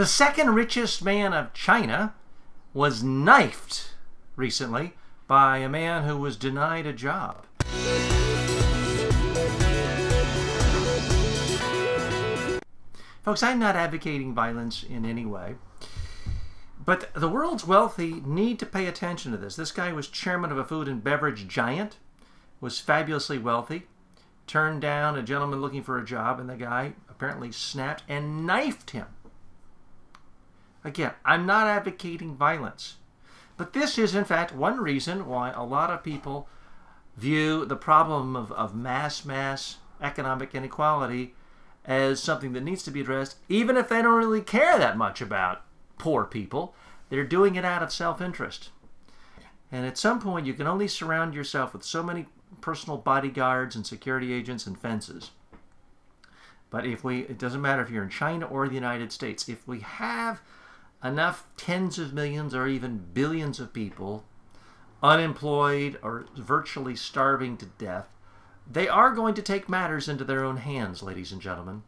The second richest man of China was knifed recently by a man who was denied a job. Folks, I'm not advocating violence in any way. But the world's wealthy need to pay attention to this. This guy was chairman of a food and beverage giant, was fabulously wealthy, turned down a gentleman looking for a job, and the guy apparently snapped and knifed him. Again, I'm not advocating violence. But this is, in fact, one reason why a lot of people view the problem of, of mass, mass economic inequality as something that needs to be addressed, even if they don't really care that much about poor people. They're doing it out of self interest. And at some point, you can only surround yourself with so many personal bodyguards and security agents and fences. But if we, it doesn't matter if you're in China or the United States, if we have enough tens of millions or even billions of people unemployed or virtually starving to death, they are going to take matters into their own hands, ladies and gentlemen.